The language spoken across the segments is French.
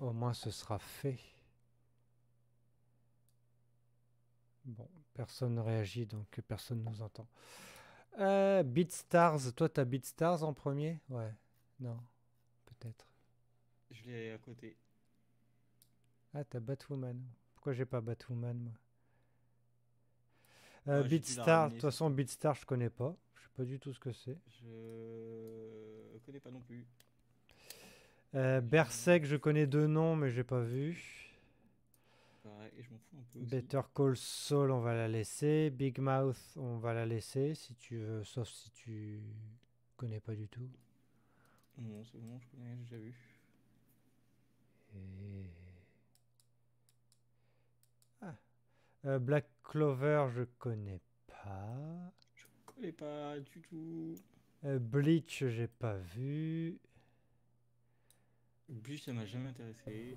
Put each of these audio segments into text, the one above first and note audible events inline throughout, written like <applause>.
Au moins ce sera fait. Bon, personne ne réagit, donc personne ne nous entend. Euh, BeatStars, toi t'as BeatStars en premier? Ouais, non, peut-être. Je l'ai à côté. Ah, t'as Batwoman. Pourquoi j'ai pas Batwoman, moi? Euh, Beatstar, de toute façon, Beatstar, je connais pas. Je sais pas du tout ce que c'est. Je connais pas non plus. Euh, Berserk, je connais deux noms, mais j'ai pas vu. et je m'en fous un peu. Better Call Saul, on va la laisser. Big Mouth, on va la laisser si tu veux, sauf si tu connais pas du tout. Non, c'est bon, je connais, j'ai déjà vu. Et... Euh, Black Clover, je connais pas. Je connais pas du tout. Euh, Bleach, j'ai pas vu. Bleach, ça m'a jamais intéressé.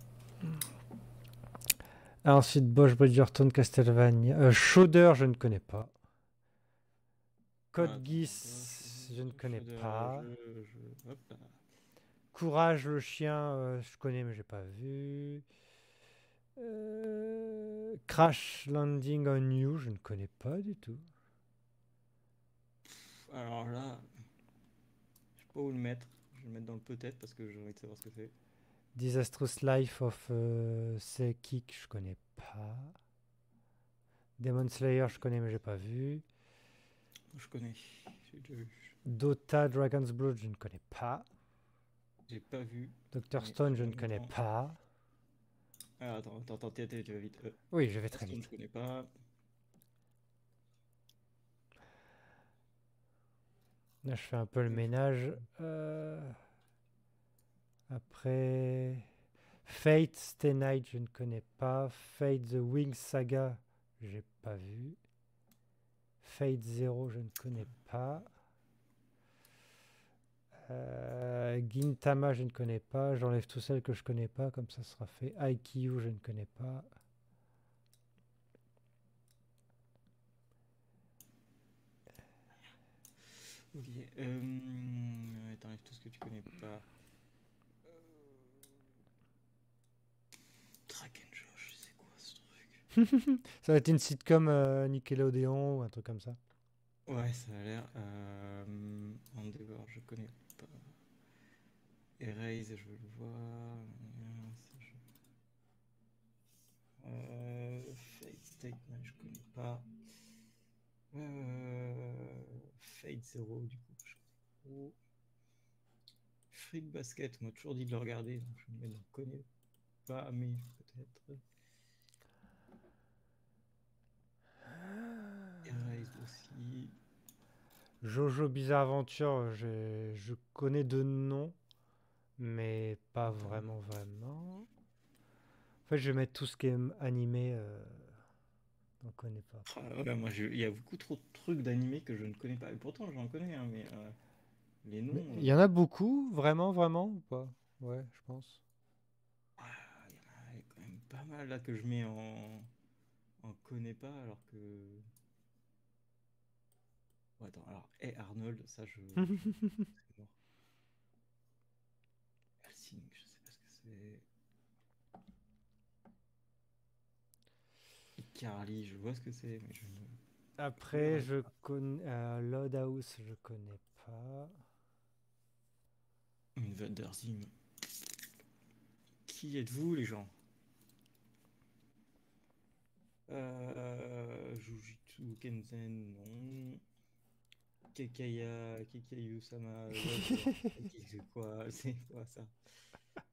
ensuite, Bosch, Bridgerton, Castlevania. Euh, Shooter, je ne connais pas. Code ah, Geass, je ne connais pas. Courage, le chien, je connais, mais j'ai pas vu. Euh, Crash Landing on You, je ne connais pas du tout. Alors là, je sais pas où le mettre. Je vais le mettre dans le peut-être parce que j'ai envie de savoir ce que c'est. Disastrous Life of euh, Kick, je connais pas? Demon Slayer, je connais mais j'ai pas vu. Je connais, vu. Dota Dragon's Blood, je ne connais pas. J'ai pas vu. Doctor Stone, je ne connais pas. Ah, attends, attends, attends, tu vas vite. Euh, oui, je vais très vite. Je connais pas. Là, je fais un peu le ménage. Euh, après, Fate Stay Night, je ne connais pas. Fate The Wings Saga, j'ai pas vu. Fate Zero, je ne connais pas. Euh, Gintama, je ne connais pas. J'enlève tout celles que je connais pas, comme ça sera fait. IQ, je ne connais pas. Ok. Euh... T'enlèves tout ce que tu connais pas. Euh... Drake Josh, c'est quoi ce truc Ça va être une sitcom euh, Nickelodeon ou un truc comme ça. Ouais, ça a l'air. Euh... Endeavor, je connais Erase, je veux le voir. Euh, Fate Statement, je connais pas. Euh, Fate Zero, du coup, je connais pas. Freak Basket, on m'a toujours dit de le regarder, je ne connais pas, mais peut-être. Erase aussi. Jojo Bizarre Adventure, je connais de nom, mais pas vraiment, vraiment. En fait, je vais mettre tout ce qui est animé. Euh, on connaît pas. Ah, moi, il y a beaucoup trop de trucs d'animé que je ne connais pas. Et pourtant, j'en connais, hein, mais euh, les noms. Il y en a beaucoup, vraiment, vraiment ou pas? Ouais, je pense. Ah, il y en a quand même pas mal là que je mets en en connais pas, alors que attends, alors, et Arnold, ça je. c'est <laughs> mort. Helsing, je sais pas ce que c'est. Carly, je vois ce que c'est, mais je. Après, je connais. Euh, Loadhouse, je connais pas. Une Vanderzim. Qui êtes-vous, les gens? Euh, Jujutsu Kenzen, non. Kekaya, Kekayu Sama, <laughs> c'est quoi, <laughs> c'est quoi ça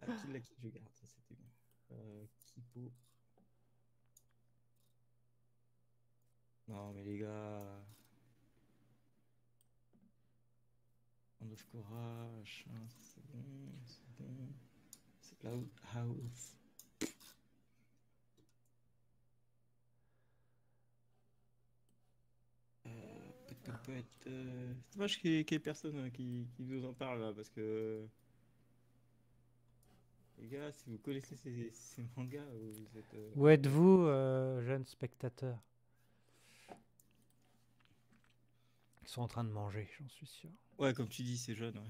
Kill la je garde, ça c'était bien. Euh, Kipo. Non mais les gars. End of Courage, c'est bon, c'est bon. C'est Loud House. Ça peut être. Euh, c'est dommage qu'il n'y ait, personne hein, qui, qui, nous en parle là, parce que. Les gars, si vous connaissez ces, ces mangas, vous êtes. Euh, Où êtes-vous, euh, jeunes spectateurs? Ils sont en train de manger, j'en suis sûr. Ouais, comme tu dis, c'est jeune, ouais.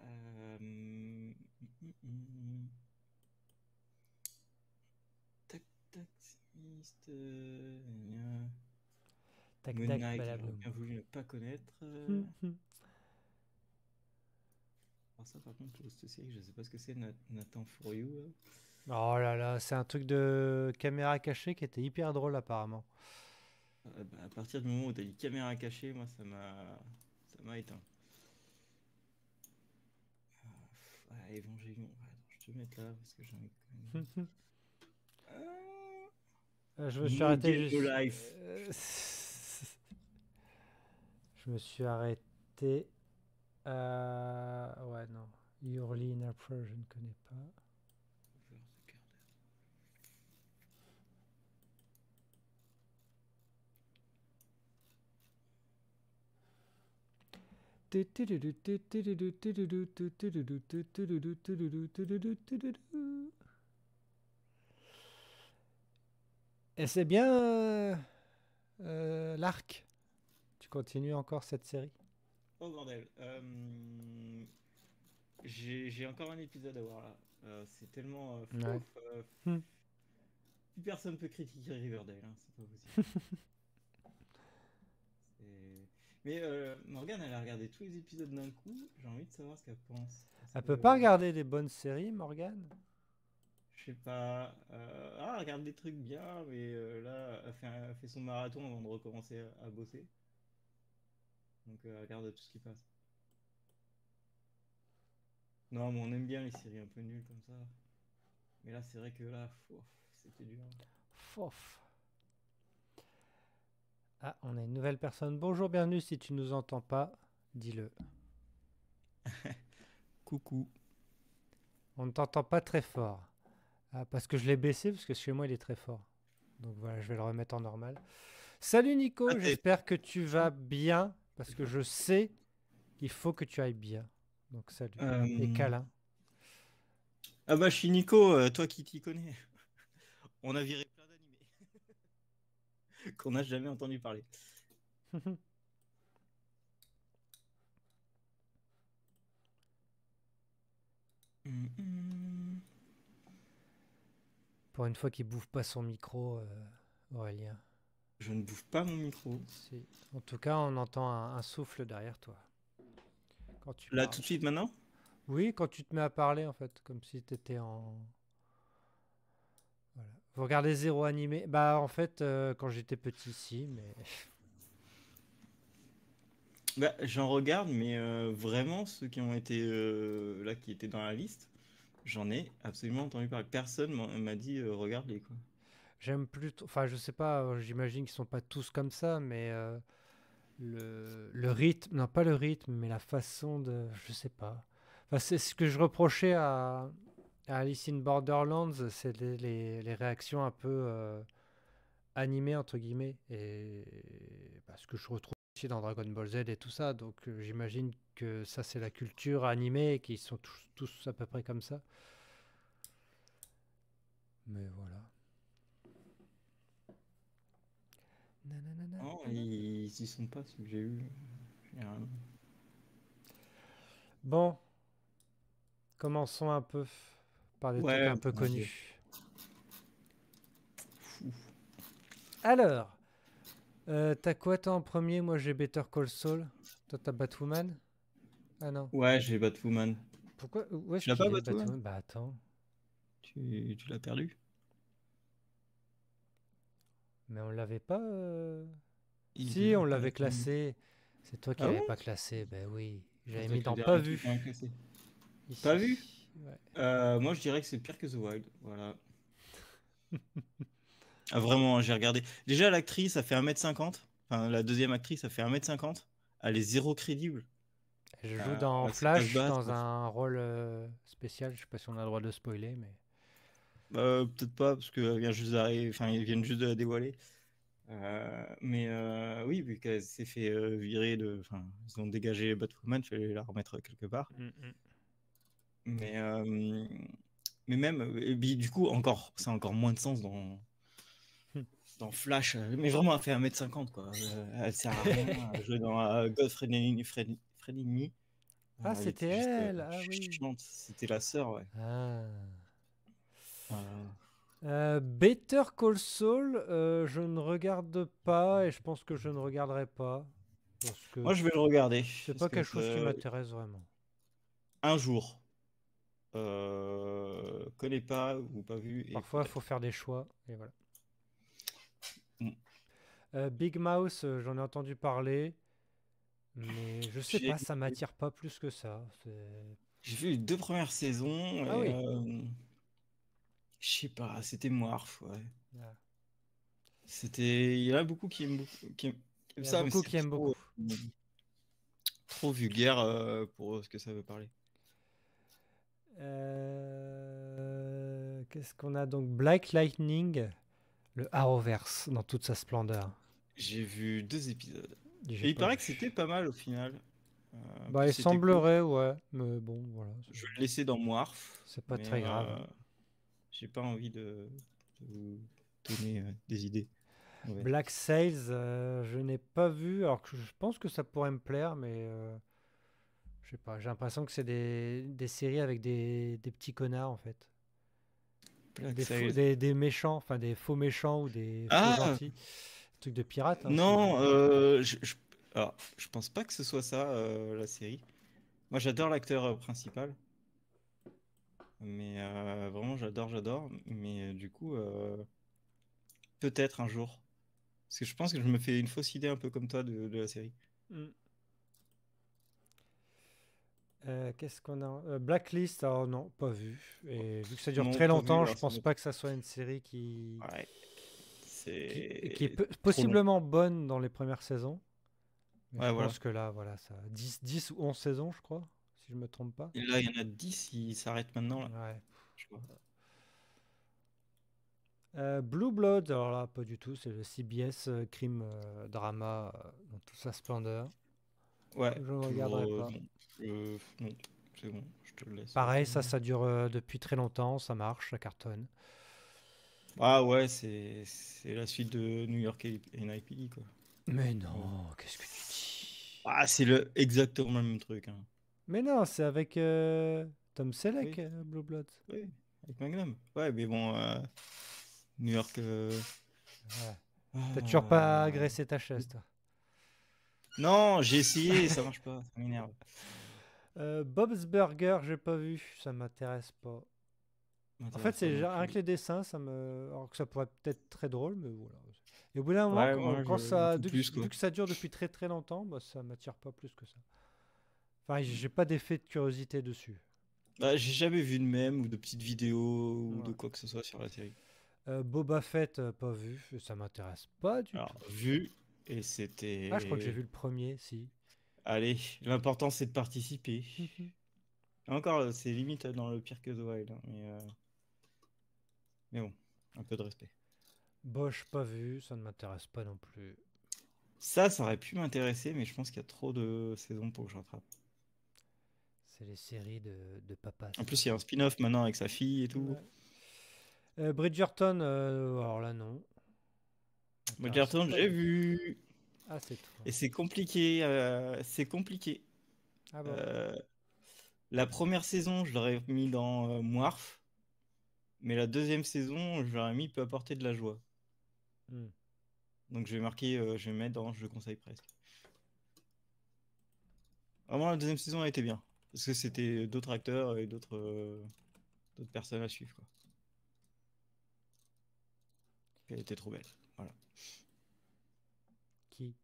<laughs> euh... Tac, tac. Tac, Moon tac, Knight, j'aurais bien voulu ne pas connaître. euh. Hum, hum. Alors ça, par contre, cette série, je sais pas ce que c'est, Nat- Nathan For You. Oh là là, c'est un truc de caméra cachée qui était hyper drôle apparemment. Euh, bah, à partir du moment où tu as dit caméra cachée, moi, ça m'a ça m'a éteint. Ah, ah, Évangélion. Ouais, attends, je te mettre là parce que j'ai envie de quand même. Ah, Euh, Je me suis arrêté juste- Life. Euh, Je me suis arrêté à... Ouais, non. Hurley in April, je ne connais pas. Et c'est bien euh, euh, l'arc? Tu continues encore cette série? Oh bordel. Euh, J'ai encore un épisode à voir là. Euh, c'est tellement. euh, Ouais. fouf, euh, Hmm. Plus personne peut critiquer Riverdale, hein, c'est pas possible. <laughs> Mais euh, Morgane, elle a regardé tous les épisodes d'un coup. J'ai envie de savoir ce qu'elle pense. Elle peut pas regarder des bonnes séries, Morgane? Je sais pas. euh, Ah, elle regarde des trucs bien, mais euh, là, elle fait, elle fait son marathon avant de recommencer à, à bosser. Donc, euh, regarde tout ce qui passe. Non, mais on aime bien les séries un peu nulles comme ça. Mais là, c'est vrai que là, c'était dur. Fouf. Ah, on a une nouvelle personne. Bonjour, bienvenue. Si tu nous entends pas, dis-le. <laughs> Coucou. On ne t'entend pas très fort. Ah, parce que je l'ai baissé, parce que chez moi, il est très fort. Donc voilà, je vais le remettre en normal. Salut Nico, Ah, j'espère que tu vas bien, parce que je sais qu'il faut que tu ailles bien. Donc salut. Et Euh, câlin. Ah bah, je suis Nico, euh, toi qui t'y connais. <laughs> On a viré plein d'animés. <laughs> Qu'on n'a jamais entendu parler. <laughs> Pour une fois qu'il bouffe pas son micro, euh, Aurélien. Je ne bouffe pas mon micro. Si. En tout cas, on entend un, un souffle derrière toi. Quand tu Là, parles. tout de suite, maintenant? Oui, quand tu te mets à parler, en fait, comme si tu étais en. Voilà. Vous regardez Zéro Animé Bah, en fait, euh, quand j'étais petit, si, mais. Bah, j'en regarde, mais euh, vraiment, ceux qui ont été euh, là, qui étaient dans la liste, j'en ai absolument entendu parler. Personne m'a dit regarde-les, quoi. J'aime plutôt. Enfin, je sais pas, euh, j'imagine qu'ils sont pas tous comme ça, mais. euh, le, le rythme. Non, pas le rythme, mais la façon de. Je sais pas. Enfin, c'est ce que je reprochais à, à Alice in Borderlands, c'est les, les- réactions un peu euh, animées, entre guillemets. Et parce que je retrouve aussi dans Dragon Ball Z et tout ça. Donc j'imagine que ça, c'est la culture animée et qu'ils sont tous, tous à peu près comme ça. Mais voilà. Non, ils, ils y sont pas, ceux que j'ai eu. généralement. Bon, commençons un peu par des Ouais, trucs un peu connus. Fou. Alors, euh, t'as quoi toi en premier? Moi j'ai Better Call Saul. Toi t'as Batwoman? Ah non. Ouais, j'ai Batwoman. Pourquoi? Où est-ce Tu l'as qu'il pas, Batwoman? Bah attends. Tu, tu l'as perdu? Mais on l'avait pas. euh, Il Si, on l'avait classé. C'est toi qui Ah l'avais pas classé. Ben oui. J'avais mis dans pas vu. ici. Pas vu Ouais. Euh, moi, je dirais que c'est pire que The Wild. Voilà. <laughs> Ah, vraiment, j'ai regardé. Déjà, l'actrice, ça fait 1m50. Enfin, la deuxième actrice, ça fait 1m50. Elle est zéro crédible. Elle joue Ah, dans c'est Flash pas dans quoi. un rôle euh, spécial. Je sais pas si on a le droit de spoiler, mais. Euh, Peut-être pas, parce qu'elle vient juste d'arriver. Enfin, ils viennent juste de la dévoiler. Euh, mais euh, oui, vu qu'elle s'est fait euh, virer de. Enfin, ils ont dégagé Batwoman, il fallait la remettre quelque part. Mais, euh, mais même, et puis, du coup, encore, ça a encore moins de sens dans, Hmm. dans Flash. euh, Mais vraiment, elle fait 1m50, quoi. Euh, Elle sert à rien <laughs> à jouer dans euh, God Fred Enemy. Fred, Fred Enemy. Ah, elle c'était euh, elle, ah oui. C'était la sœur, ouais. Ah. Euh, Better Call Saul, euh, je ne regarde pas et je pense que je ne regarderai pas. Parce que Moi, je vais le regarder. c'est pas que, quelque chose qui m'intéresse vraiment. Un jour. Euh, connais pas ou pas vu. et Parfois, il faut faire des choix et voilà. Mm. Euh, Big Mouse, j'en ai entendu parler, mais je sais pas, ça m'attire pas plus que ça. J'ai vu les deux premières saisons. Ah et, oui. Je sais pas, c'était Moirf, ouais. C'était. Il y en a beaucoup qui aiment beaucoup. Qui aiment, y a beaucoup qui aiment trop, beaucoup. Trop vulgaire euh, pour ce que ça veut parler. Euh, Qu'est-ce qu'on a donc? Black Lightning, le Arrowverse dans toute sa splendeur. J'ai vu deux épisodes. Et il paraît que c'était pas mal au final. Euh, Bah, il cool. semblerait, ouais, mais bon, voilà. Je vais le laisser dans Moirf. C'est pas mais, très grave. J'ai pas envie de, de vous donner euh, des idées. Ouais. Black Sails, euh, je n'ai pas vu, alors que je pense que ça pourrait me plaire, mais euh, je sais pas, j'ai l'impression que c'est des, des séries avec des, des petits connards en fait. Des, faux- des, méchants, enfin des faux méchants ou des faux Ah gentils. Truc de pirates. hein, Non, euh, je, je- alors, je pense pas que ce soit ça, la série. Moi, j'adore l'acteur principal. Mais euh, vraiment, j'adore, j'adore. Mais euh, du coup, euh, peut-être un jour. Parce que je pense que je me fais une fausse idée un peu comme toi de, de la série. Mm. Euh, Qu'est-ce qu'on a? Euh, Blacklist, alors non, pas vu. Et vu que ça dure Non, très pas vu, longtemps, je pense pas que ça soit une série qui, Ouais. qui, C'est qui est long. possiblement bonne dans les premières saisons. Mais Ouais, je voilà. pense que là, voilà, ça 10, 10 ou 11 saisons, je crois, si je me trompe pas. Et là, il y en a 10, ils s'arrêtent maintenant, là. Ouais. je crois. Euh, Blue Blood, alors là, pas du tout, c'est le CBS euh, crime euh, drama dans toute sa splendeur. Ouais, Je ne regarderai pas. non. Non, c'est bon, je te laisse. Pareil, ça, ça dure depuis très longtemps, ça marche, ça cartonne. Ah ouais, c'est c'est la suite de New York et NIPD, quoi. Mais non, qu'est-ce que tu dis? Ah, c'est le exactement le même truc. Hein. Mais non, c'est avec euh, Tom Selleck, Oui. euh, Blue Blood. Oui, avec Magnum. Ouais, mais bon, euh, New York. euh, Ouais. T'as toujours pas agressé ta chaise, toi. Non, j'ai essayé, ça marche pas, ça m'énerve. Bob's Burger, j'ai pas vu, ça m'intéresse pas. En fait, c'est genre, avec les dessins, ça me. Alors que ça pourrait peut-être être très drôle, mais voilà. Et au bout d'un moment, Ouais, quand, moi, quand je- ça, beaucoup vu, que- plus, vu quoi. que ça dure depuis très très longtemps, bah, ça m'attire pas plus que ça. Enfin, j'ai pas d'effet de curiosité dessus. Bah, j'ai jamais vu de même ou de petites vidéos ou de quoi que ce soit sur la série. Euh, Boba Fett, euh, pas vu, ça m'intéresse pas du Alors, tout. vu, et c'était. Ah, je crois que j'ai vu le premier, si. Allez, l'important c'est de participer. Encore, c'est limite dans le pire que The Wild. hein, mais, euh, mais bon, un peu de respect. Bosch, pas vu, ça ne m'intéresse pas non plus. Ça, ça aurait pu m'intéresser, mais je pense qu'il y a trop de saisons pour que je rattrape. C'est les séries de, de papa. En plus, il y a un spin-off maintenant avec sa fille et tout. Ouais. Euh, Bridgerton, euh, alors là, non. Bridgerton, j'ai vu. Ah, c'est. Et c'est compliqué. euh, c'est compliqué. Ah bon. La première saison, je l'aurais mis dans Moirf. Mais la deuxième saison, je l'aurais mis peut apporter de la joie. Hmm. Donc je vais marquer, je vais mettre dans je conseille presque. Vraiment, la deuxième saison a été bien. Parce que c'était d'autres acteurs et d'autres euh, d'autres personnes à suivre. Quoi. Elle était trop belle. Voilà. Qui?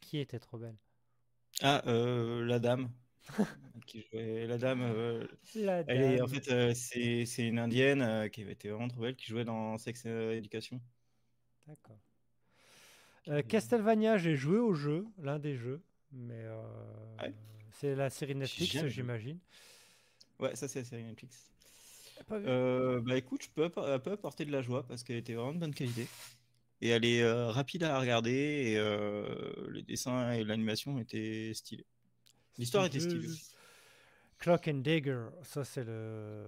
Qui était trop belle? Ah, euh, la dame. <laughs> qui jouait la dame. euh, La elle est en dame. fait euh, c'est une indienne qui avait été vraiment trop belle qui jouait dans Sex Education. D'accord. Euh, Castlevania, j'ai joué au jeu, l'un des jeux, mais euh, Ouais. c'est la série Netflix, j'imagine. Ouais, ça c'est la série Netflix. Euh, bah écoute, je peux, peut apporter de la joie parce qu'elle était vraiment de bonne qualité. Et elle est euh, rapide à regarder et euh, les dessins et l'animation étaient stylés. L'histoire était stylée aussi. Clock and Dagger, ça c'est le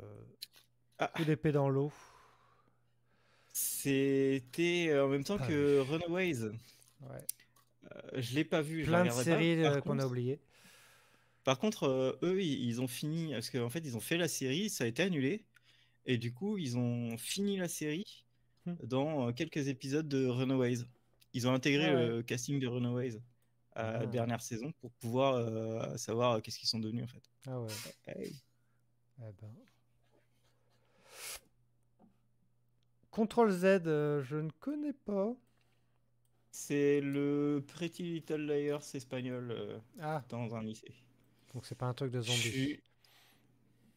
Ah, coup d'épée dans l'eau. c'était en même temps que Runaways. Ouais. Euh, je l'ai pas vu. je Plein de séries euh, qu'on a oubliées. Par contre, euh, eux, ils, ils ont fini, parce qu'en fait, ils ont fait la série, ça a été annulé, et du coup, ils ont fini la série Hmm. dans quelques épisodes de Runaways. Ils ont intégré Ah ouais. le casting de Runaways à la Ah. dernière saison pour pouvoir savoir qu'est-ce qu'ils sont devenus en fait. Ah ouais. Hey. Eh ben. Z, euh, je ne connais pas. C'est le Pretty Little Liars espagnol euh, Ah, dans un lycée. donc c'est pas un truc de zombie. suis-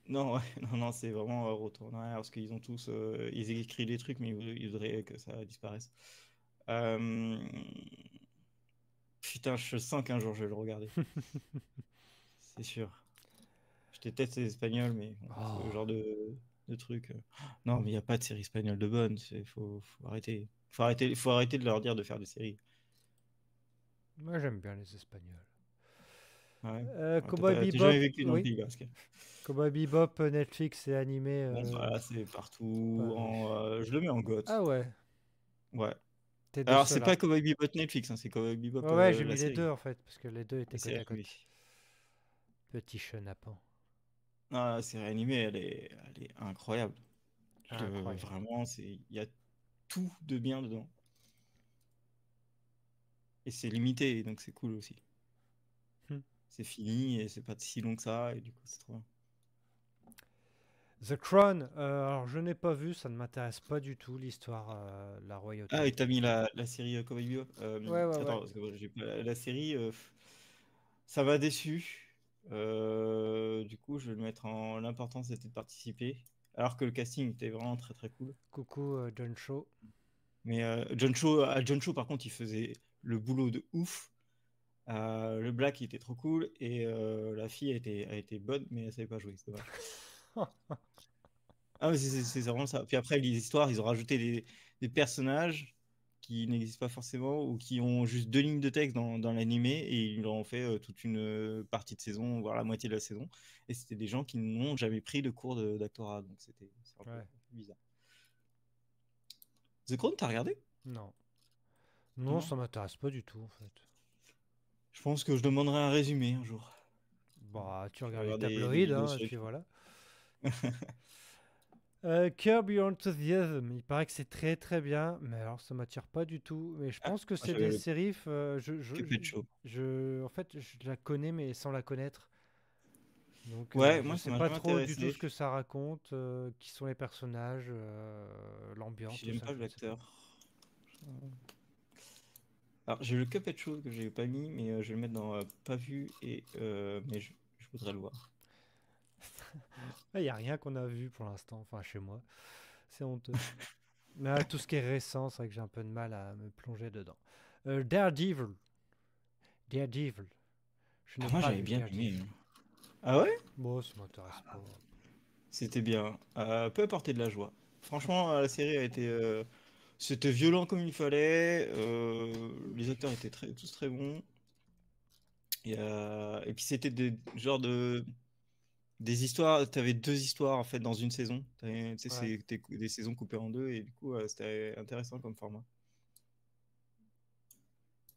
Non, ouais, <laughs> non, non, c'est vraiment euh, retour en arrière parce qu'ils ont tous, euh, ils écrivent des trucs, mais ils voudraient- ils voudraient que ça disparaisse. Euh, Putain, je sens qu'un jour je vais le regarder. <laughs> C'est sûr. Je déteste les Espagnols, mais bon, Oh. ce genre de, de truc. euh, Non, mais il n'y a pas de série espagnole de bonne. Il faut, faut arrêter. Faut arrêter, faut arrêter de leur dire de faire des séries. Moi j'aime bien les Espagnols. Ouais. Euh, <laughs> Cowboy Bebop. oui. Cowboy Bebop, Netflix et animé. Euh, voilà, c'est partout. ouais. en, euh, je le mets en GOT. Ah ouais. Ouais. Alors, c'est pas Cowboy Bebop Netflix, hein, c'est Cowboy Bebop. Ouais, ouais, euh, j'ai mis les deux en fait, parce que les deux étaient côte à côte. Petit chenapan. Non, la série animée, elle est, elle est incroyable. Je- Incroyable. vraiment, c'est, il y a tout de bien dedans. Et c'est limité, donc c'est cool aussi. Hmm. C'est fini et c'est pas si long que ça, et du coup, c'est trop bien. The Crown, euh, alors je n'ai pas vu, ça ne m'intéresse pas du tout l'histoire, euh, la royauté. Ah, et t'as mis la, la série euh, Cowboy Bebop Euh, Ouais, ouais, attends, ouais. parce que moi, j'ai pas- la, la série, ça m'a déçu. Du coup, je vais le mettre en l'importance c'était de participer. Alors que le casting était vraiment très très cool. Coucou euh, John Shaw. Mais euh, John Cho, à John Cho, par contre, il faisait le boulot de ouf. Euh, le black, il était trop cool. Et euh, la fille a été, a été bonne, mais elle savait pas jouer. C'est. <laughs> Ah, c'est c'est vraiment ça. Puis après, les histoires, ils ont rajouté des, des personnages qui n'existent pas forcément ou qui ont juste deux lignes de texte dans, dans l'animé et ils leur ont fait toute une partie de saison, voire la moitié de la saison. Et c'était des gens qui n'ont jamais pris de cours de- d'actorat. Donc c'était peu bizarre. The Crown, t'as regardé? Non. Non, Non? ça m'intéresse pas du tout en fait. Je pense que je demanderai un résumé un jour. Bah, tu regardes les tabloïds, hein, et puis voilà. <laughs> Euh, Curb Your Enthusiasm, il paraît que c'est très très bien, mais alors ça m'attire pas du tout. Mais je Ah, pense que c'est des le séries, euh, je, je, je, je- en fait, je la connais mais sans la connaître. Donc, Ouais, euh, je moi, ça sais pas trop du tout ce que ça raconte, euh, qui sont les personnages, euh, l'ambiance. J'aime pas je l'acteur. Alors, j'ai le Cuphead Show que j'ai pas mis, mais je vais le mettre dans pas vu, et, mais je, je voudrais le voir. <laughs> Il n'y a rien qu'on a vu pour l'instant, enfin chez moi. C'est honteux. <laughs> Mais ah, tout ce qui est récent, c'est vrai que j'ai un peu de mal à me plonger dedans. Euh, Daredevil. Daredevil. Je Ah, moi, j'avais bien aimé. Ah ouais? Bon, ça m'intéresse pas. C'était bien. Euh, peut apporter de la joie. Franchement, euh, la série a été. euh, C'était violent comme il fallait. euh, les acteurs étaient très, tous très bons. Et, euh, et puis c'était des genres de. Des histoires. T'avais deux histoires en fait dans une saison. Tu sais, Ouais. des saisons coupées en deux et du coup, euh, c'était intéressant comme format.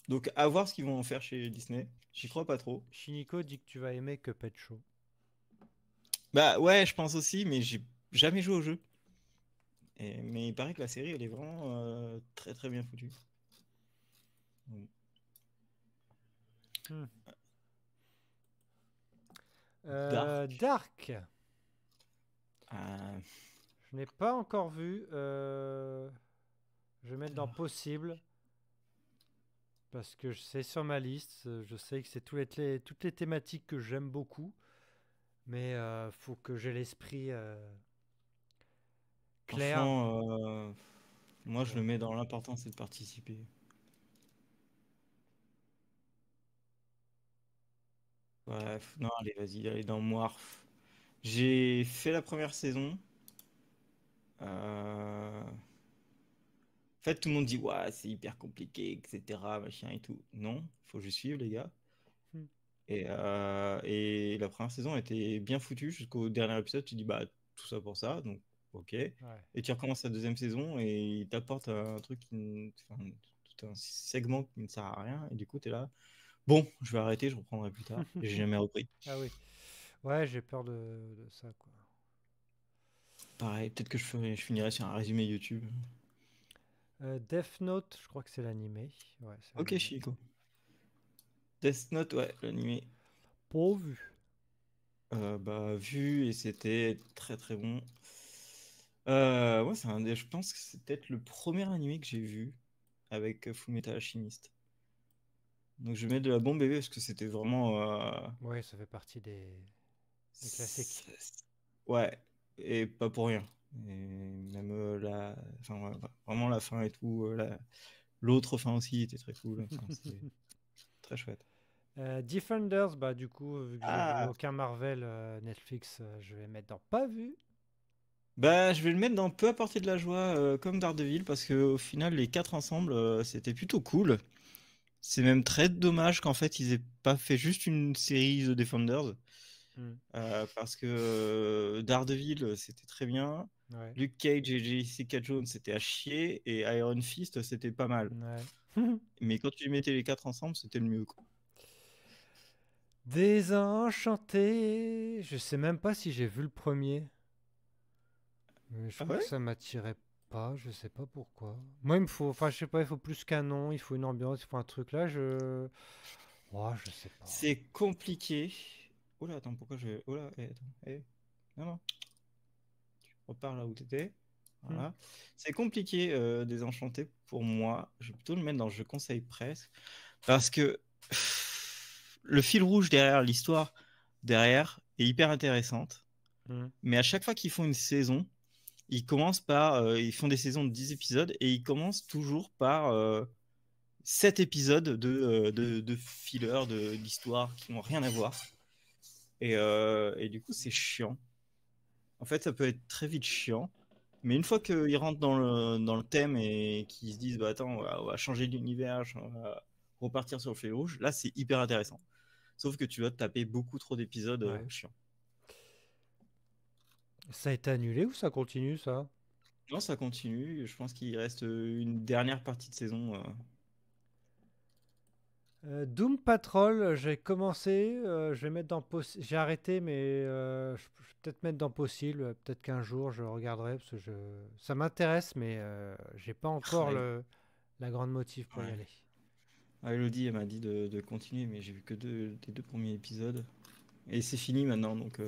Donc, à voir ce qu'ils vont en faire chez Disney. J'y crois pas trop. Shiniko dit que tu vas aimer Cuphead Show. Bah ouais, je pense aussi, mais j'ai jamais joué au jeu. Et- mais il paraît que la série, elle est vraiment euh, très très bien foutue. Euh, Dark. euh, Je n'ai pas encore vu. euh, Je vais mettre dans possible. Parce que c'est sur ma liste. Je sais que c'est tous les toutes les thématiques que j'aime beaucoup. Mais faut que j'ai l'esprit clair. moi je le mets dans l'important, c'est de participer. Bref, non, allez, vas-y, allez dans Moirf. J'ai fait la première saison. Euh, En fait, tout le monde dit, ouais, c'est hyper compliqué, etc., machin et tout. Non, faut juste suivre, les gars. Hmm. Et, euh, et la première saison était bien foutue jusqu'au dernier épisode. Tu dis, bah, tout ça pour ça, donc ok. Ouais. Et tu recommences la deuxième saison et il t'apporte un truc qui. n- Enfin, tout un segment qui ne sert à rien. Et du coup, tu es là. Bon, je vais arrêter, je reprendrai plus tard. <laughs> j'ai jamais repris. Ah oui. Ouais, j'ai peur de, de ça, quoi. Pareil, peut-être que je, ferai, je finirai sur un résumé YouTube. Euh, Death Note, je crois que c'est l'animé. Ouais, Ok. Chico. Death Note, ouais, l'animé. Pas vu. Euh, bah, vu et c'était très très bon. Euh, ouais, un je pense que c'est peut-être le premier animé que j'ai vu avec Fullmetal Alchemist. Donc je vais mettre de la bombe bébé parce que c'était vraiment. euh, Ouais, ça fait partie des, des classiques. Ouais, et pas pour rien. Et même euh, la, enfin ouais, vraiment la fin et tout, euh, la- l'autre fin aussi était très cool. Enfin, <laughs> c'était très chouette. Euh, Defenders, bah du coup, vu que j'ai Ah. aucun Marvel Netflix, je vais mettre dans pas vu. Bah, je vais le mettre dans peu apporter de la joie comme Daredevil parce que au final les quatre ensemble c'était plutôt cool. C'est même très dommage qu'en fait ils aient pas fait juste une série The Defenders Hmm. euh, parce que euh, Daredevil euh, c'était très bien, Ouais. Luke Cage et Jessica Jones c'était à chier et Iron Fist c'était pas mal. Ouais. <laughs> Mais quand tu mettais les quatre ensemble c'était le mieux quoi. Désenchanté. Je sais même pas si j'ai vu le premier. Mais je Ah crois que ça m'attirait pas, je sais pas pourquoi. Moi, il me faut, enfin, je sais pas, il faut plus qu'un nom, il faut une ambiance, il faut un truc là, je. Ouais, je sais pas. C'est compliqué. Oh là, attends, pourquoi je. Oh là, eh, attends, eh. Non, non. Tu repars là où t'étais. Voilà. C'est compliqué, euh, Désenchanté, pour moi. Je vais plutôt le mettre dans Je conseille presque. Parce que le fil rouge derrière l'histoire, derrière, est hyper intéressante. Hmm. Mais à chaque fois qu'ils font une saison, ils commencent par. euh, ils font des saisons de 10 épisodes et ils commencent toujours par. euh, 7 épisodes de, euh, de, de filler, de- d'histoires qui n'ont rien à voir. Et, euh, et du coup, c'est chiant. En fait, ça peut être très vite chiant. Mais une fois qu'ils rentrent dans le, dans le thème et qu'ils se disent, bah, attends, on va, on va changer d'univers, on va repartir sur le fil rouge, là, c'est hyper intéressant. Sauf que tu vas te taper beaucoup trop d'épisodes Ouais. chiants. Ça a été annulé ou ça continue ça? Non, ça continue. Je pense qu'il reste euh, une dernière partie de saison. euh. Euh, Doom Patrol, j'ai commencé, euh, je vais mettre dans j'ai arrêté, mais euh, je, je vais peut-être mettre dans possible. Peut-être qu'un jour je regarderai parce que je, ça m'intéresse, mais j'ai pas encore Ouais. le, la grande motive pour y aller. Ah, Elodie, elle m'a dit de, de continuer, mais j'ai vu que deux, les deux premiers épisodes. Et c'est fini maintenant, donc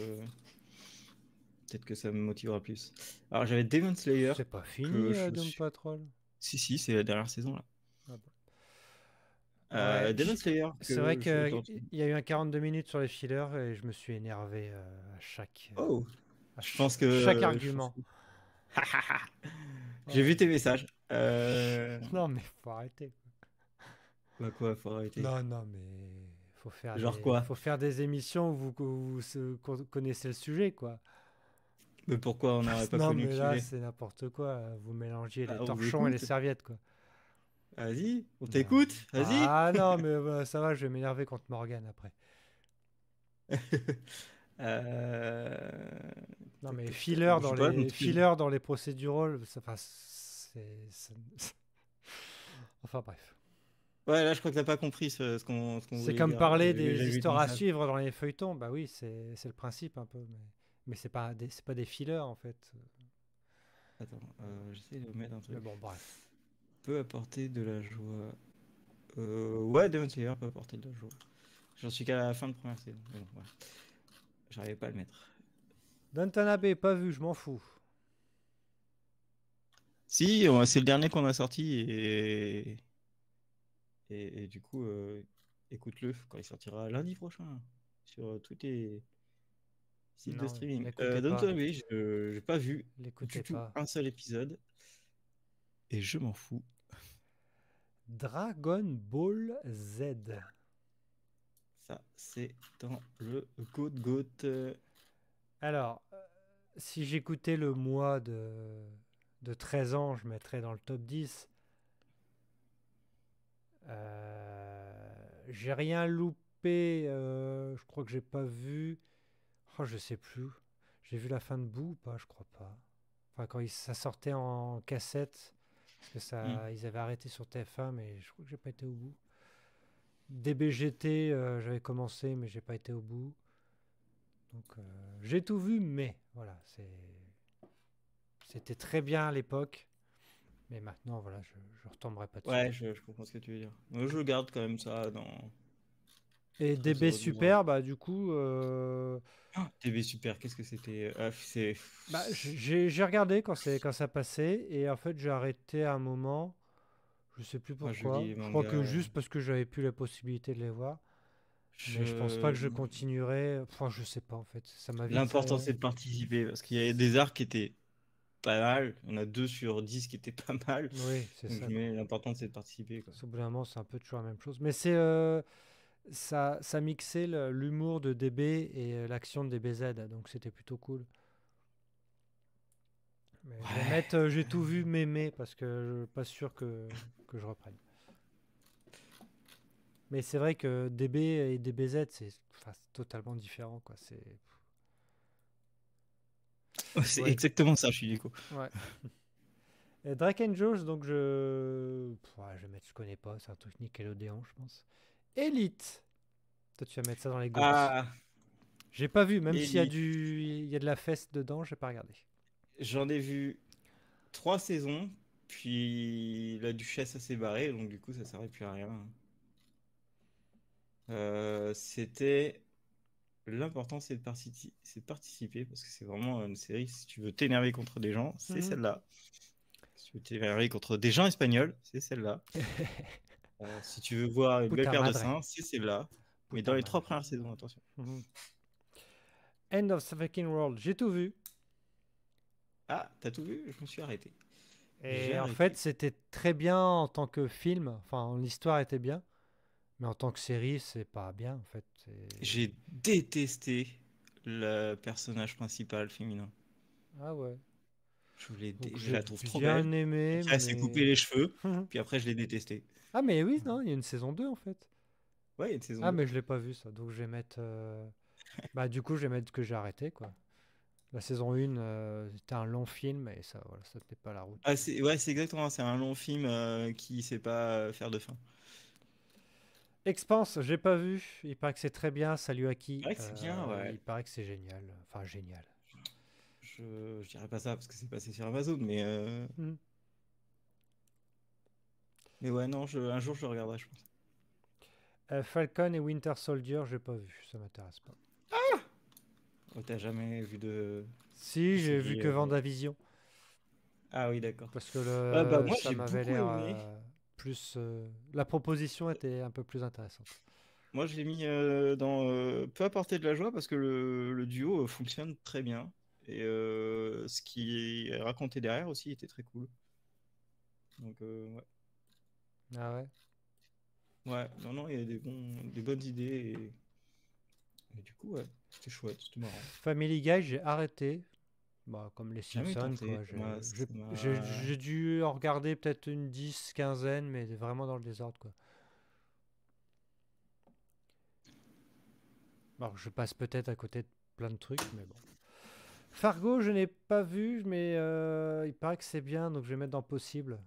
peut-être que ça me motivera plus. Alors j'avais Demon Slayer. C'est pas fini, euh, Doom suis- Patrol? Si, si, c'est la dernière saison là. Ah bon. Euh, Ouais, Demon Slayer. C'est vrai qu'il y a eu un 42 minutes sur les fillers et je me suis énervé euh, à chaque, euh, Oh, à je pense que. chaque argument. que- <laughs> J'ai vu tes messages. Euh... <laughs> Non, mais faut arrêter. Bah quoi, faut arrêter? Non, non, mais faut faire Genre des, quoi? faut faire des émissions où vous, où connaissez le sujet, quoi. Mais pourquoi on n'aurait pas non, connu mais là, c'est n'importe quoi. Vous mélangez Bah, les on torchons et les serviettes, quoi. Vas-y, on t'écoute. Vas-y. Ah non, <laughs> mais euh, ça va, je vais m'énerver contre Morgane après. <laughs> Euh, Non, mais filler dans pas, les filler dans les procédurales, ça, enfin, c'est- <laughs> enfin bref. Ouais, là, je crois que t'as pas compris ce, ce qu'on ce qu'on C'est comme dire. parler des histoires à suivre dans les feuilletons. Bah oui, c'est, c'est le principe un peu, mais, mais c'est pas des, c'est pas des fillers en fait. Attends, euh, j'essaie de mettre un truc. Mais bon, bref. Peut apporter de la joie. Euh, ouais, Demon Slayer peut apporter de la joie. J'en suis qu'à la fin de première saison. mais bon, ouais. J'arrivais pas à le mettre. Dantanabe, pas vu, je m'en fous. Si, c'est le dernier qu'on a sorti et. Et, et du coup, euh, écoute-le quand il sortira lundi prochain sur tous les sites Non, de streaming. Euh. Don't Worry, je j'ai pas vu du tout pas. un seul épisode et je m'en fous. Dragon Ball Z. Ça, c'est dans le Goat Goat. Alors, euh, si j'écoutais le mois de, de 13 ans, je mettrais dans le top 10. Euh, j'ai rien loupé. euh, je crois que j'ai pas vu. Oh, je sais plus. J'ai vu la fin de bout ou pas Je crois pas. Enfin, quand il- ça sortait en cassette. Parce que ça, ils avaient arrêté sur TF1, mais je crois que j'ai pas été au bout. DBGT, euh, j'avais commencé, mais j'ai pas été au bout. Donc euh, j'ai tout vu, mais voilà, c'est c'était très bien à l'époque. Mais maintenant, voilà, je, je retomberai pas dessus. Ouais, je, je comprends ce que tu veux dire. Moi, je garde quand même ça dans. Et DB Super, bah du coup, euh, Ah, TV Super, qu'est-ce que c'était Ah, c'est. bah, j'ai j'ai regardé quand c'est quand ça passait et en fait j'ai arrêté à un moment. Je sais plus je pourquoi. Je crois que juste parce que j'avais plus la possibilité de les voir. Mais je pense pas que je continuerai. Enfin, je sais pas en fait. Ça L'important, c'est de participer parce qu'il y a des arcs qui étaient pas mal. On a 2 sur 10 qui étaient <laughs> pas mal. Oui, c'est ça. mais l'important, c'est de participer. Quoi. Parce qu'au bout d'un moment, c'est un peu toujours la même chose. Mais c'est euh, ça, ça mixait l'humour de DB et euh, l'action de DBZ, donc c'était plutôt cool. Mais Ouais. mettre, euh, j'ai tout vu <laughs> mémé parce que je suis pas sûr que, que je reprenne. Mais c'est vrai que DB et DBZ, c'est totalement différent. Quoi. C'est... C'est Ouais. exactement ça, je suis du coup. Ouais. <laughs> Drake and Josh, donc je. Pff, ouais, je vais mettre, je connais pas, c'est un truc Nickelodeon, je pense. Elite. Toi, tu vas mettre ça dans les gosses. Ah, J'ai pas vu, même s'il y a du, il y a de la fesse dedans, j'ai pas regardé. j'en ai vu 3 saisons, puis la duchesse s'est barrée, donc du coup, ça servait plus à rien. Euh, c'était. L'important, c'est de, partici- c'est de participer parce que c'est vraiment une série. Si tu veux t'énerver contre des gens, c'est Mhm. celle-là. Si tu veux t'énerver contre des gens espagnols, c'est celle-là. <laughs> Euh, si tu veux voir une belle paire de seins, c'est celle-là. Mais dans les trois premières saisons, attention. Mhm. End of the fucking world, j'ai tout vu. Ah, t'as tout vu? Je me suis arrêté. Et en arrêté. fait, c'était très bien en tant que film. Enfin, l'histoire était bien. Mais en tant que série, c'est pas bien, en fait. J'ai détesté le personnage principal féminin. Ah ouais. Je, Donc, la trouve trop bien belle. aimé, Après, elle s'est mais- coupé les cheveux, <laughs> Mhm. puis après, je l'ai détesté. Ah, mais oui, non, il y a une saison 2, en fait. Ouais, il y a une saison Ah, mais je l'ai pas vu ça, donc je vais mettre. euh, bah, du coup, je vais mettre que j'ai arrêté, quoi. La saison 1, euh, c'était un long film et ça, voilà, ça tenait pas la route. Ah, c'est, ouais, c'est exactement, c'est un long film euh, qui sait pas euh, faire de fin. Expanse, j'ai pas vu. Il paraît que c'est très bien. Salut à qui Il paraît que c'est bien, ouais. Il paraît que c'est génial. Enfin, génial. Je, je dirais pas ça parce que c'est passé sur Amazon, mais euh, Mhm. mais ouais, non, je, un jour je le regarderai, je pense. Euh, Falcon et Winter Soldier, j'ai pas vu. Ça m'intéresse pas. Oh, t'as jamais vu de. Si, j'ai vu que euh, Vendavision. Ah oui, d'accord. Parce que le, Ah bah, moi, ça m'avait l'air euh, plus. la proposition était un peu plus intéressante. Moi, je l'ai mis dans euh, peu apporter de la joie parce que le, le duo fonctionne très bien. Et euh, ce qui est raconté derrière aussi était très cool. Donc, euh, ouais. Ah ouais Ouais, non, non, il y a des, bons, des bonnes idées. Et, et du coup, ouais, c'était chouette, c'était marrant. Family Guy, j'ai arrêté. Bah, comme les Simpsons. J'ai- dû en regarder peut-être une 10, quinzaine, mais vraiment dans le désordre, quoi. Alors, je passe peut-être à côté de plein de trucs, mais bon. Fargo, je n'ai pas vu, mais euh, il paraît que c'est bien, donc je vais mettre dans possible.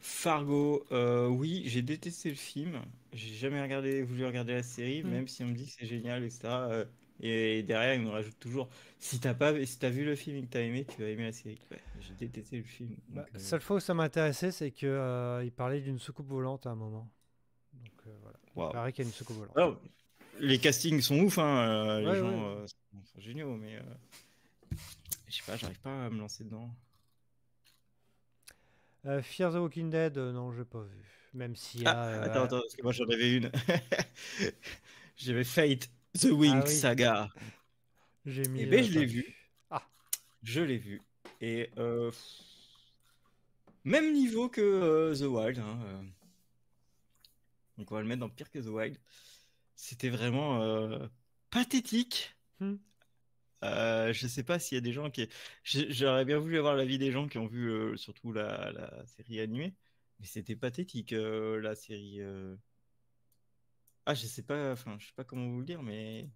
Fargo, euh, oui, j'ai détesté le film. J'ai jamais regardé, voulu regarder la série, Hmm. même si on me dit que c'est génial, etc. euh, et derrière, il me rajoute toujours, si t'as pas, si t'as vu le film et que t'as aimé, tu vas aimer la série. Ouais, j'ai détesté le film. Bah, donc, euh, seule fois où ça m'intéressait, c'est que euh, il parlait d'une soucoupe volante à un moment. Donc voilà. Il waouh. paraît qu'il y a une soucoupe volante. Alors, les castings sont ouf, hein, euh, les Ouais, gens ouais. euh, sont, sont géniaux, mais euh, je sais pas, j'arrive pas à me lancer dedans. Euh, Fear the Walking Dead, euh, non, j'ai pas vu. Même s'il y a. Ah, euh, attends, attends, parce que moi j'en avais une. <laughs> J'avais Fate, The Wing Ah oui. Saga. J'ai mis. Eh ben, euh, je l'ai vu. Ah, Je l'ai vu. Et euh, même niveau que euh, The Wild. hein, euh. Donc on va le mettre dans pire que The Wild. C'était vraiment euh, pathétique. Hmm. Euh, je sais pas s'il y a des gens qui. J'aurais bien voulu avoir l'avis des gens qui ont vu euh, surtout la, la série animée. Mais c'était pathétique euh, la série. Ah, je sais pas, enfin, je sais pas comment vous le dire, mais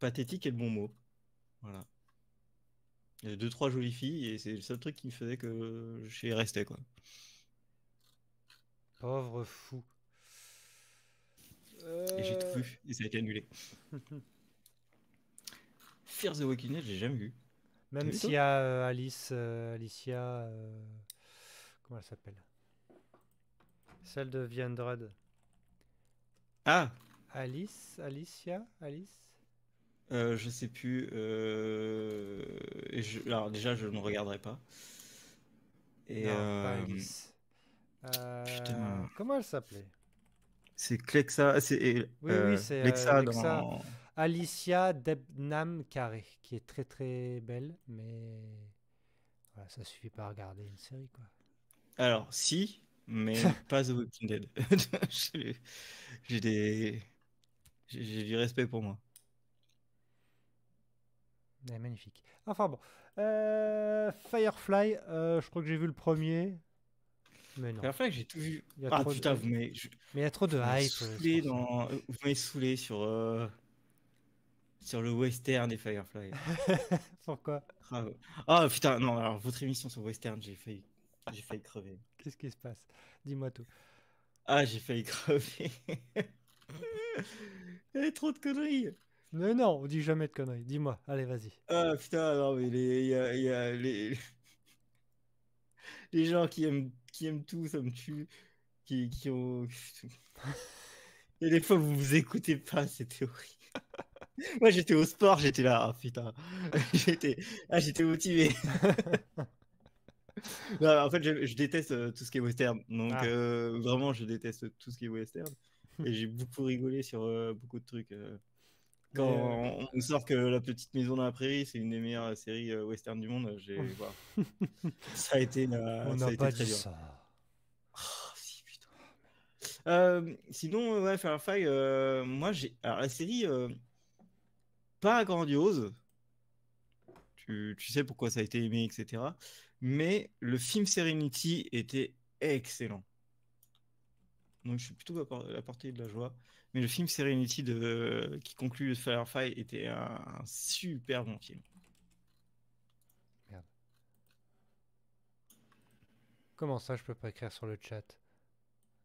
pathétique est le bon mot. Voilà. Il y avait deux, trois jolies filles et c'est le seul truc qui me faisait que j'y restais, quoi. Pauvre fou. Et j'ai tout vu et ça a été annulé. <laughs> Fear the Walking Dead, j'ai jamais vu. Même s'il y a euh, Alice, euh, Alicia, euh, comment elle s'appelle? Celle de The. Ah, Alice, Alicia, Alice? Euh, je sais plus. euh, et je- Alors déjà, je ne regarderai pas. Et Non, pas Alice. Euh, putain. comment elle s'appelait? C'est Clexa, c'est Oui, oui, euh, c'est, euh, Lexa Lexa. dans. Alicia Debnam Carré, qui est très très belle, mais voilà, ça suffit pas à regarder une série quoi. Alors, si, mais <laughs> pas The Walking Dead. <laughs> J'ai des. Du respect pour moi. Elle est magnifique. Enfin bon, Euh, Firefly, euh, je crois que j'ai vu le premier, mais non. La fois que j'ai tout vu. Il y a Ah trop de- putain, vous m'avez je- Mais il y a trop de hype. euh, dans- vous m'avez saoulé sur, euh, sur le western des Firefly. <laughs> Pourquoi Ah. Ah, putain, non, alors votre émission sur western, j'ai failli, j'ai failli crever. Qu'est-ce qui se passe? Dis-moi tout. Ah, j'ai failli crever. <laughs> Il y a trop de conneries. Mais non, on dit jamais de conneries. Dis-moi, allez, vas-y. Ah putain, non, mais les, il y a, y a les, <laughs> les gens qui aiment, qui aiment tout, ça me tue. Qui, qui ont. <laughs> Et des fois, vous vous écoutez pas, c'était horrible. <laughs> Moi, j'étais au sport, j'étais là, ah putain. <laughs> J'étais ah, j'étais motivé. Non, en fait, je, je déteste euh, tout ce qui est western. Donc, Ah. euh, vraiment, je déteste tout ce qui est western. Et j'ai beaucoup rigolé sur euh, beaucoup de trucs. Euh. Quand on sort que La Petite Maison dans la Prairie, c'est une des meilleures séries euh, western du monde, j'ai, <laughs> voilà. Ça a été, euh, on n'a pas dit ça. Oh, si, putain. Euh, sinon, ouais, Firefly, euh, moi, j'ai. Alors, la série, euh, pas grandiose. Tu, tu sais pourquoi ça a été aimé, etc. Mais le film Serenity était excellent. Donc, je suis plutôt à à la portée de la joie. Mais le film Serenity de, qui conclut Firefly était un, un super bon film. Comment ça, je peux pas écrire sur le chat?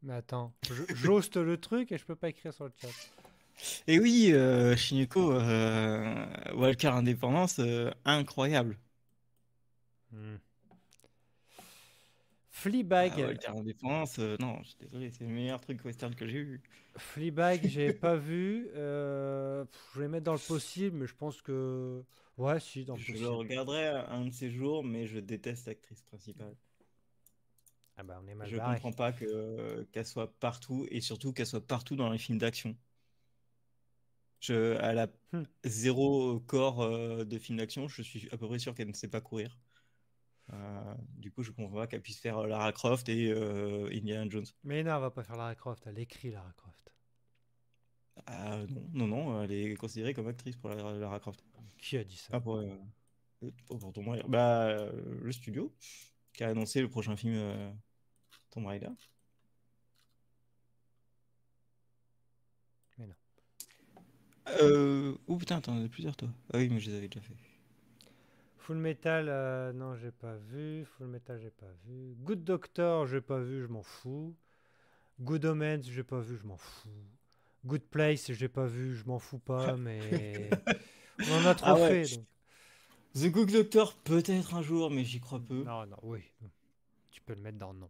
Mais attends, j'oste <laughs> le truc et je peux pas écrire sur le chat. Et oui, euh, Shineko, euh, Walker Indépendance, euh, incroyable. Hmm. Fleabag, Ah, Walker Indépendance, euh, non, je suis désolé, c'est le meilleur truc western que j'ai vu. Fleabag, j'ai <laughs> pas vu. euh, pff, je vais mettre dans le possible, mais je pense que. Ouais, si, dans le Je possible. le regarderai un de ces jours, mais je déteste l'actrice principale. Ah bah, on est mal Je barré. comprends pas que qu'elle soit partout et surtout qu'elle soit partout dans les films d'action. Je, elle a Hmm. zéro corps euh, de film d'action. Je suis à peu près sûr qu'elle ne sait pas courir. Euh, du coup, je comprends pas qu'elle puisse faire euh, Lara Croft et euh, Indiana Jones. Mais non, elle va pas faire Lara Croft. Elle écrit Lara Croft. Ah, non, non, non, elle est considérée comme actrice pour la- Lara Croft. Qui a dit ça? Ah, pour, pour Tomb Raider. Bah, euh, le studio qui a annoncé le prochain film euh, Tomb Raider. Mais non. Euh... Oh putain, t'en as plusieurs toi. Ah oui, mais je les avais déjà fait. Full Metal, euh, non, j'ai pas vu. Full Metal, j'ai pas vu. Good Doctor, j'ai pas vu, je m'en fous. Good Omens, j'ai pas vu, je m'en fous. Good Place, j'ai pas vu, je m'en fous pas, <laughs> mais on en a trop Ah ouais. fait. donc. The Cook Doctor, peut-être un jour, mais j'y crois peu. Non, non, oui. Tu peux le mettre dans le nom.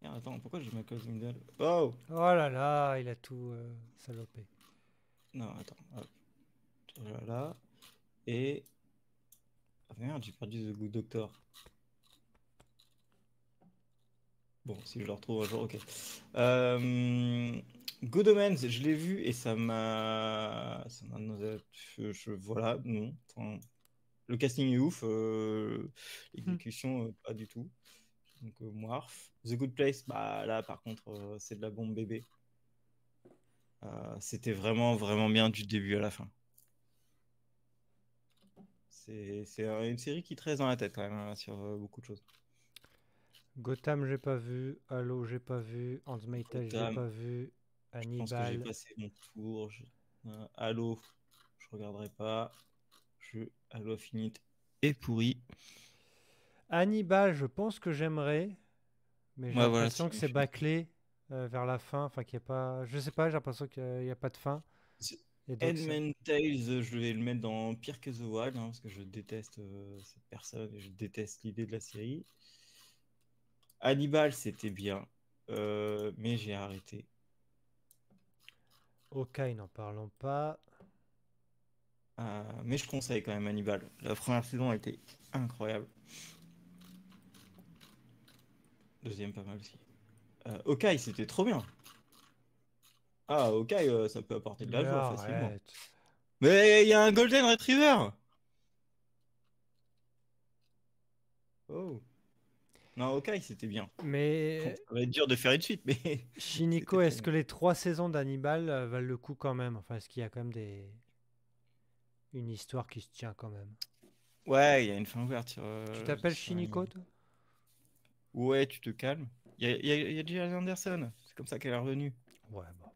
Merde, attends, pourquoi j'ai ma cause Oh Oh là là, il a tout euh, salopé. Non, attends. Hop. Voilà. Et. Ah merde, j'ai perdu The Good Doctor. Bon, si je le retrouve un jour, ok. Euh, Good Omens, je l'ai vu et ça m'a. Ça m'a. Je, Voilà, non. Le casting est ouf, euh, l'exécution, euh, pas du tout. Donc, euh, Moirf. The Good Place, bah là, par contre, c'est de la bombe bébé. C'était vraiment, vraiment bien du début à la fin. C'est un- une série qui te reste dans la tête quand même hein, sur euh, beaucoup de choses. Gotham, j'ai pas vu. Halo, j'ai pas vu. Handmaid's j'ai pas vu. Je pense que j'ai Hannibal. passé mon tour. Je... Euh, Halo, je regarderai pas. jeu Halo Infinite est pourri. Hannibal, je pense que j'aimerais, mais j'ai Ouais, l'impression que c'est bâclé euh, vers la fin, enfin qu'il a pas, je sais pas, j'ai l'impression qu'il n'y a pas de fin. Edmund Tales, je vais le mettre dans pire que The Wild, hein, parce que je déteste euh, cette personne et je déteste l'idée de la série. Hannibal, c'était bien, euh, mais j'ai arrêté. Ok, n'en parlons pas. Euh, mais je conseille quand même Hannibal. La première saison a été incroyable. Deuxième, pas mal aussi. Euh, Hawkeye, c'était trop bien. Ah, Hawkeye, euh, ça peut apporter de la Mais joie facilement. Mais il y a un Golden Retriever! Oh. Non, Hawkeye, c'était bien. Mais <laughs> ça va être dur de faire une suite, mais. <laughs> Shiniko, est-ce que les trois saisons d'Hannibal euh, valent le coup quand même? Enfin, est-ce qu'il y a quand même des une histoire qui se tient quand même? Ouais, il y a une fin ouverte sur. euh, Tu t'appelles sur Shiniko, Hannibal. toi? Ouais, tu te calmes. Il y a, il y a- il y a Gillian Anderson. C'est comme ça qu'elle est revenue. Ouais, bon.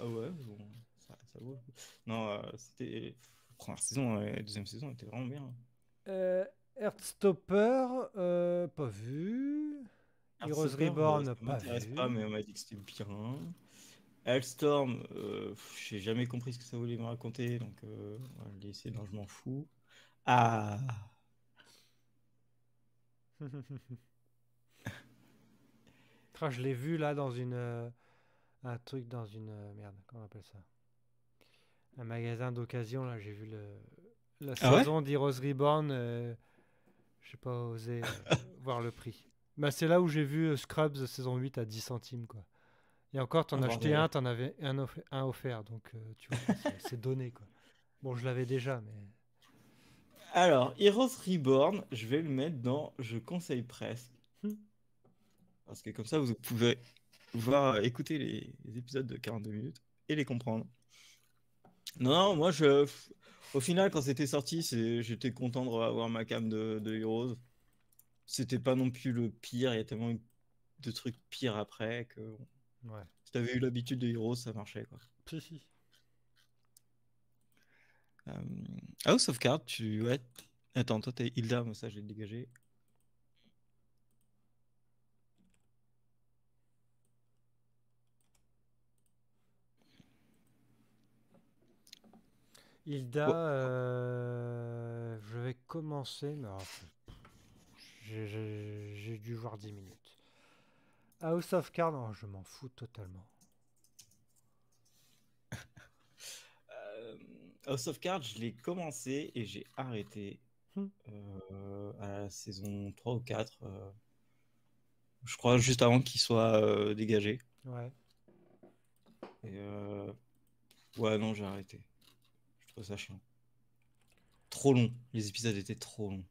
Ah ouais, bon, ça, ça vaut. Non, euh, c'était. Première saison et deuxième saison était vraiment bien. Euh, Heartstopper, euh, pas vu. Heroes euh, Reborn, ça pas vu. pas, mais on m'a dit que c'était bien. Hellstorm, euh, j'ai jamais compris ce que ça voulait me raconter, donc euh, on va le laisser, je m'en fous. Ah, <laughs> Ah, je l'ai vu là dans une euh, un truc dans une euh, merde, comment on appelle ça? Un magasin d'occasion là, j'ai vu le la Ah ouais? saison d'Heroes Reborn, euh, j'ai pas osé euh, <laughs> voir le prix. Bah, c'est là où j'ai vu euh, Scrubs saison 8 à 10 centimes quoi. Et encore, t'en as acheté bordel. un, t'en avais un, off- un offert, donc euh, tu vois, c'est- c'est donné quoi. Bon, je l'avais déjà, mais Alors, Heroes Reborn, je vais le mettre dans Je conseille presque. Hmm. Parce que comme ça, vous pouvez voir, euh, écouter les, les épisodes de 42 minutes et les comprendre. Non, non, moi, je, au final, quand c'était sorti, j'étais content d'avoir ma cam de, de Heroes. C'était pas non plus le pire, il y a tellement de trucs pires après que ouais. si t'avais eu l'habitude de Heroes, ça marchait, quoi. Si, si. Euh, House of Cards, tu. Ouais. Attends, toi t'es Hilda, moi ça je l'ai dégagé. Hilda, euh, je vais commencer, mais alors, j'ai- dû voir 10 minutes. House of Cards, je m'en fous totalement. <laughs> Euh, House of Cards, je l'ai commencé et j'ai arrêté Hmm. euh, à la saison 3 ou 4. euh, je crois juste avant qu'il soit dégagé. Ouais. Et ouais, non, j'ai arrêté. Je trouve ça chiant. Trop long. Les épisodes étaient trop longs.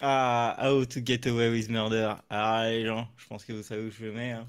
Ah, How to Get Away with Murder. Ah, les gens, je pense que vous savez où je le mets. hein.